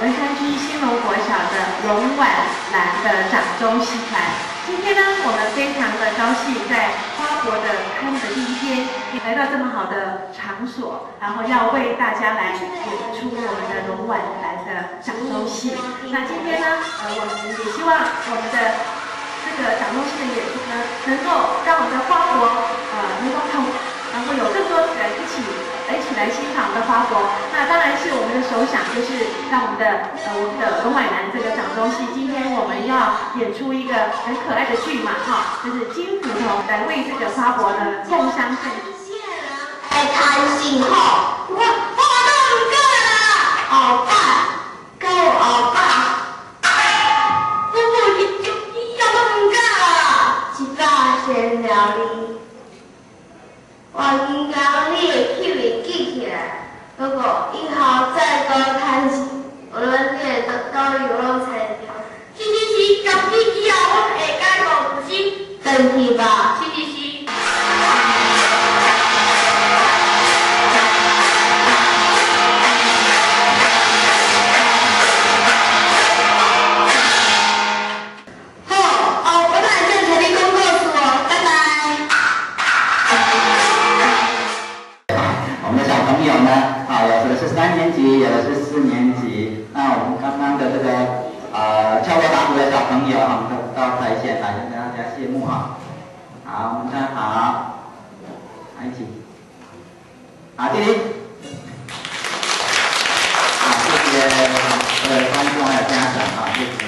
文山区新隆国小的龙婉兰的掌中戏团。今天呢，我们非常的高兴，在花博的开幕的第一天，来到这么好的场所，然后要为大家来演出我们的龙婉兰的掌中戏。那今天呢，呃，我们也希望我们的这个掌中戏的演出呢，能够让我们的花博，呃，能够同，然后有更多的人一起。一起来欣赏我们的花博，首想，就是让我们的呃我们的龙婉兰这个掌中戏，今天我们要演出一个很可爱的剧嘛，哈，就是金斧头来为这个花博呢共襄盛举。来谈心后，我我都唔过啦，后爸，够后爸，我我一一一样都唔过啦，一早先了你，来，不过以后再多谈心，无论你会到到游乐场着。是是是，从今以后我会改过自新，等去吧，是是是。好，哦，我来正常的工作室哦，拜拜。我们的小朋友呢，三年级，有的是四年级。那我们刚刚的这个呃敲锣打鼓的小朋友，我们都到台前来，跟大家谢幕哈。好，我们看好，来一起，好，敬礼。好，谢谢各位观众还有家长，啊，谢谢。